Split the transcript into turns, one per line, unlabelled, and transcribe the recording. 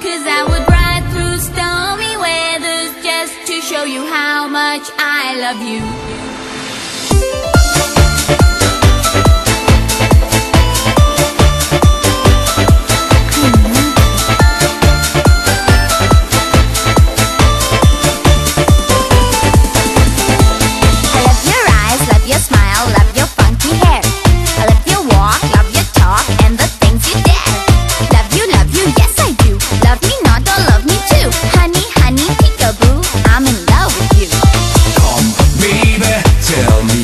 Cause I would ride through stormy weathers just to show you how much I love you.
tell me